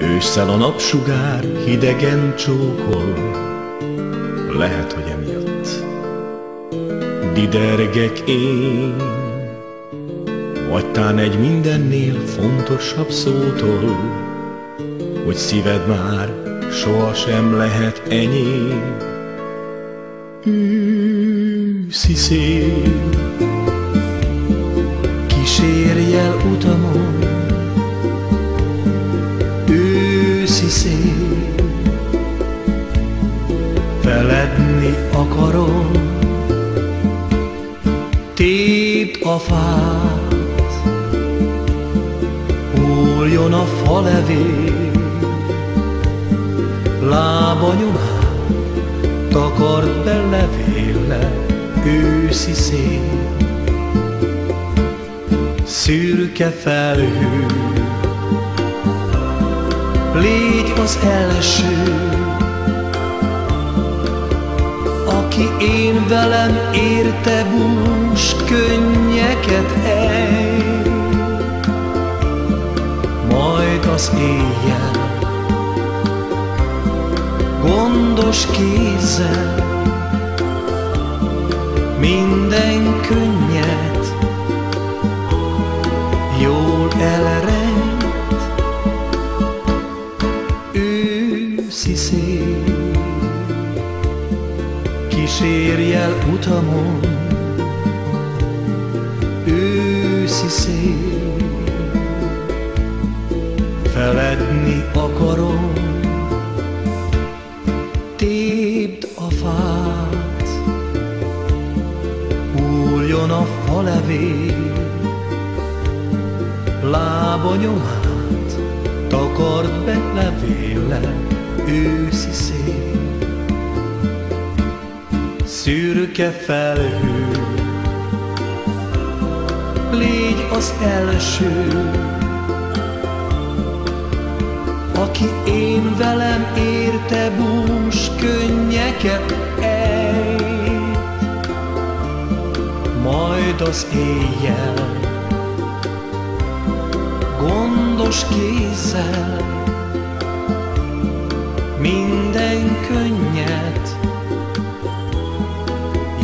Ősszel a napsugár hidegen csókol, lehet, hogy emiatt didergek én, vagy tán egy mindennél fontosabb szótól, hogy szíved már sohasem lehet enyém. Őszi szél, kísérj el utamon, szél, feledni akarom, tépd a fát, hulljon a falevél, lába nyomát, takart be levélle, őszi szél. Szürke felhő, légy az első, aki én velem érte bús könnyeket ej, majd az éjjel gondos kézzel minden könnyet jól elrejt őszi szél. Kísérj utamon. Őszi szél. Feledni akarom. Tépd a fát. Hulljon a falevél. Lába nyomát. Takart be levéle őszi szél. Szürke felhő. Légy az első aki én velem érte bús könnyeket ejt, majd az éjjel gondos kézzel minden könnyet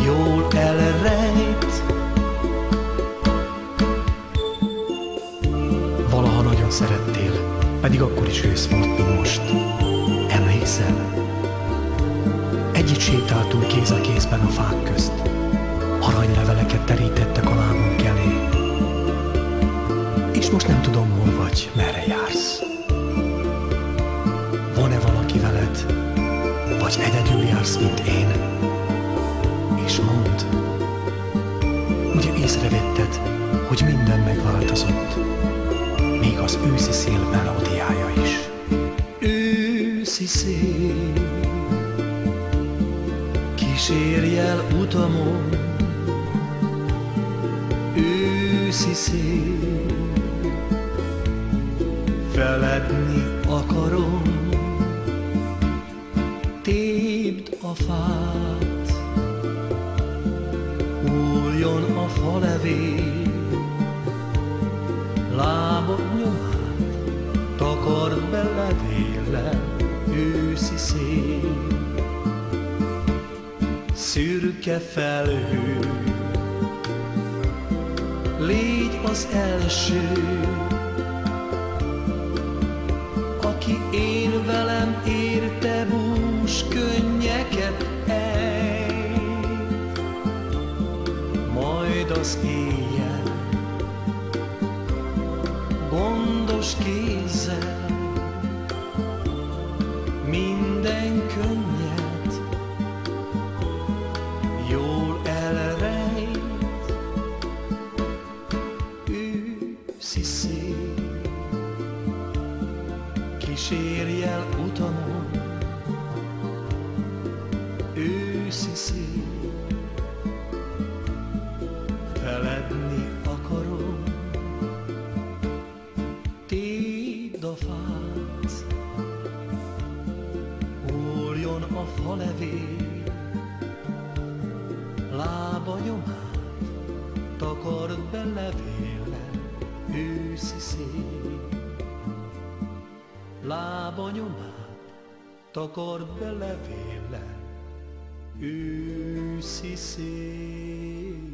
jól elrejt. Valaha nagyon szerettél, pedig akkor is ősz volt, mint most. Emlékszel? Együtt sétáltunk kéz a kézben a fák közt. Aranyleveleket terítettek a lábunk elé. És most nem tudom, hol vagy, merre jársz. Jársz, mint én? És mondd, ugye észrevetted, hogy minden megváltozott, még az őszi szél melódiája is. Őszi szél, kísérj el utamon, őszi szél, feledni akarom, fát, hulljon a falevél, lábad nyomát, takard be levéle, őszi szél. Szürke felhő, légy az első, aki én az éjjel gondos kézzel minden könnyet jól elrejt őszi szél. Kísérj el utamon, őszi szél, feledni akarom, tépd a fát, hulljon a falevél, lába nyomát, takard be levéle, őszi szél. lábanyomát takart be levélle, őszi szél.